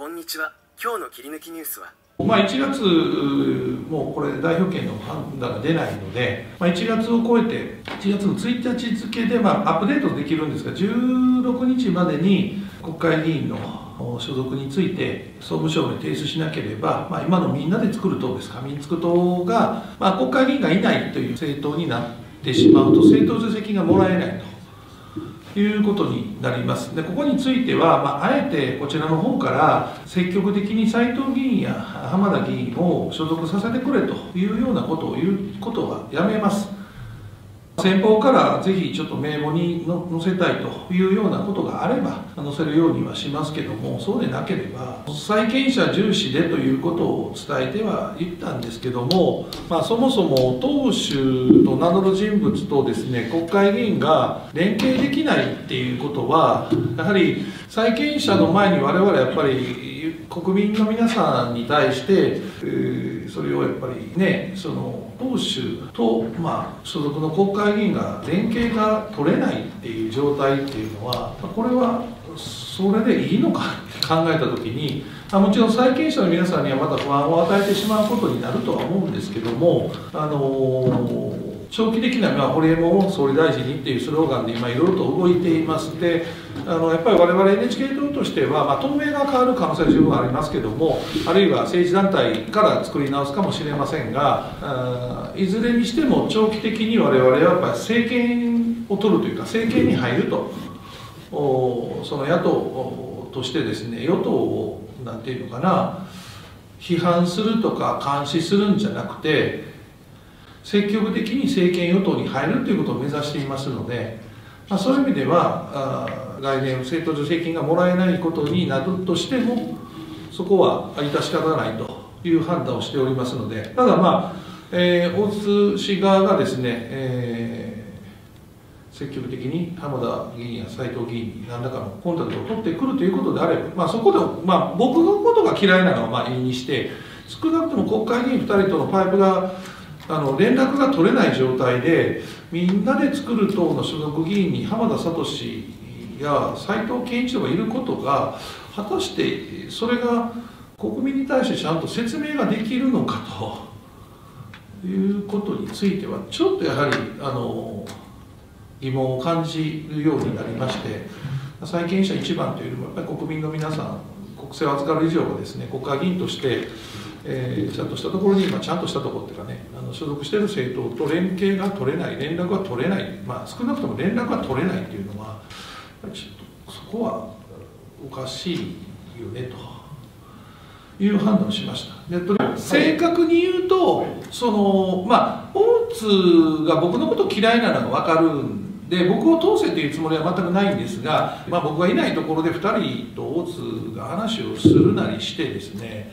こんにちは今日の切り抜きニュースは？まあ、1月もうこれ代表権の判断が出ないので、まあ、1月を超えて1月の1日付でまあアップデートできるんですが16日までに国会議員の所属について総務省に提出しなければ、まあ、今のみんなで作る党ですか民作党が、まあ、国会議員がいないという政党になってしまうと政党助成金がもらえないと。いうことになります。でここについては、まあ、あえてこちらの方から積極的に斎藤議員や浜田議員を所属させてくれというようなことを言うことはやめます。先方からぜひちょっと名簿に載せたいというようなことがあれば載せるようにはしますけどもそうでなければ債権者重視でということを伝えてはいったんですけども、まあ、そもそも党首と名乗る人物とですね国会議員が連携できないっていうことはやはり債権者の前に我々やっぱり国民の皆さんに対して、えー、それをやっぱりねその党首と、まあ、所属の国会議員が連携が取れないっていう状態っていうのはこれはそれでいいのかって考えた時にあもちろん債権者の皆さんにはまた不安を与えてしまうことになるとは思うんですけどもあのー長期的な、まあ、堀江も総理大臣にっていうスローガンで今いろいろと動いていますであのやっぱり我々 NHK 党としては、まあ、透明が変わる可能性は十分ありますけどもあるいは政治団体から作り直すかもしれませんがいずれにしても長期的に我々はやっぱり政権を取るというか政権に入ると。その野党としてですね与党を何て言うのかな批判するとか監視するんじゃなくて積極的に政権与党に入るということを目指していますので、まあ、そういう意味では来年政党助成金がもらえないことになるとしてもそこは致し方ないという判断をしておりますのでただまあ、えー、大津氏側がですね、えー、積極的に浜田議員や斉藤議員に何らかのコンタクトを取ってくるということであれば、まあ、そこで、まあ、僕のことが嫌いなのはまあいいにして少なくとも国会議員2人とのパイプがあの連絡が取れない状態でみんなで作る党の所属議員に浜田聡や斉藤健一郎がいることが果たしてそれが国民に対してちゃんと説明ができるのかということについてはちょっとやはりあの疑問を感じるようになりまして債権者一番というよりもやっぱり国民の皆さん国政を扱う以上はですね国会議員としてえー、ちゃんとしたところに、まあ、ちゃんとしたところっていうかねあの所属している政党と連携が取れない連絡が取れない、まあ、少なくとも連絡が取れないっていうのはちょっとそこはおかしいよねと。いう判断をしました。でと正確に言うとそのまあ大津が僕のこと嫌いなのが分かるんで僕を通せというつもりは全くないんですが、まあ、僕がいないところで2人と大津が話をするなりしてですね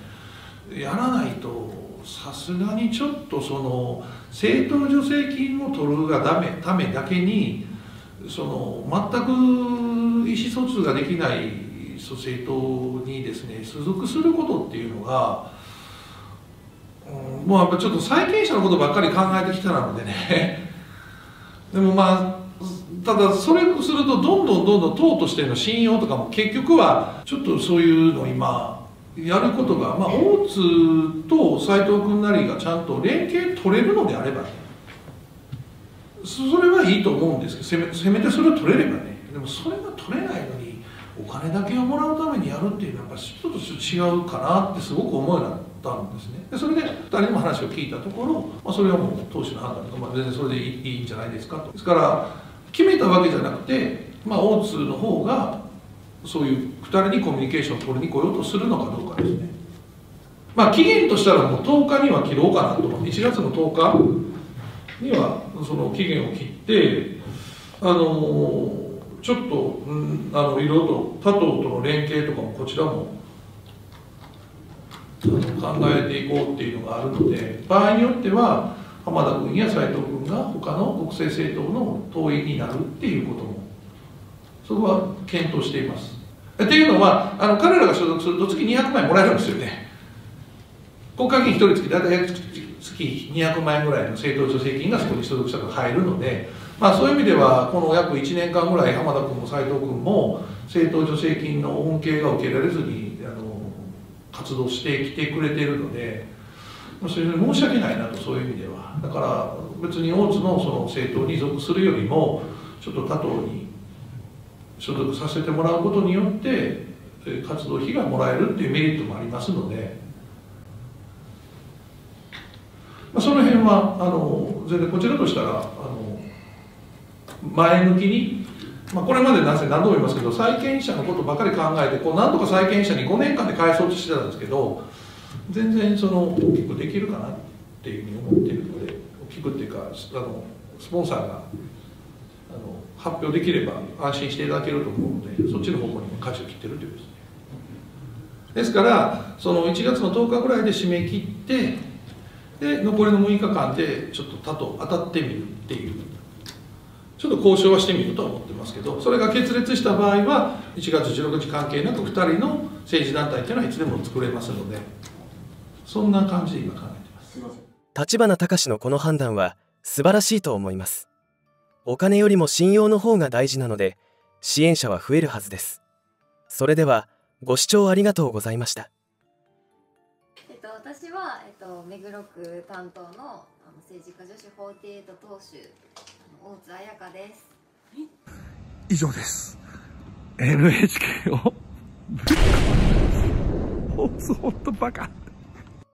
やらないとさすがにちょっとその政党助成金を取るがダメためだけにその全く意思疎通ができない政党にですね所属することっていうのが、うん、もうやっぱちょっと債権者のことばっかり考えてきたのでね。でもまあただそれをするとどんどんどんどん党としての信用とかも結局はちょっとそういうの今やることが、まあ、大津と斎藤君なりがちゃんと連携取れるのであればね。それはいいと思うんですけどせめせめてそれを取れればね。でもそれが取れないのにお金だけをもらうためにやるっていうのはやっぱちょっと違うかなってすごく思いになったんですね。でそれで2人の話を聞いたところ、まあ、それはもう当主の判断とか、まあ、全然それでいいんじゃないですかと。ですから決めたわけじゃなくて、まあ、大津の方がそういう2人にコミュニケーションを取りに来ようとするのかどうかですね。まあ期限としたらもう10日には切ろうかなと1月の10日にはその期限を切ってあのちょっと、うん、あのいろいろと他党との連携とかもこちらも考えていこうっていうのがあるので場合によっては浜田君や斉藤君が他の国政政党の党員になるっていうこともそこは検討しています。っていうのはあの彼らが所属すると月200万円もらえるんですよね。国会議員1人月大体月200万円ぐらいの政党助成金がそこに所属者が入るので、まあ、そういう意味ではこの約1年間ぐらい浜田君も斉藤君も政党助成金の恩恵が受けられずにあの活動してきてくれてるので、まあ、それ申し訳ないなとそういう意味では。だから別に大津のその政党に属するよりもちょっと他党に所属させてもらうことによって活動費がもらえるっていうメリットもありますので、まあ、その辺はあの全然こちらとしたらあの前向きに、まあ、これまでなぜ何度も言いますけど債権者のことばかり考えてこうなんとか債権者に5年間で返そうとしてたんですけど全然その大きくできるかなっていうふうに思っているので大きくっていうかあのスポンサーがの発表できれば安心していただけると思うのでそっちの方向にも舵を切ってるということですね。ですからその1月の10日ぐらいで締め切ってで残りの6日間でちょっと他と当たってみるっていうちょっと交渉はしてみると思ってますけどそれが決裂した場合は1月16日関係なく2人の政治団体っていうのはいつでも作れますのでそんな感じで今考えてます。立花隆のこの判断は素晴らしいと思います。お金よりも信用の方が大事なので支援者は増えるはずですそれではご視聴ありがとうございましたえっと、私は、えっと、目黒区担当のあの政治家女子48党首大津彩香です。以上です。NHK を、ほんとバカ。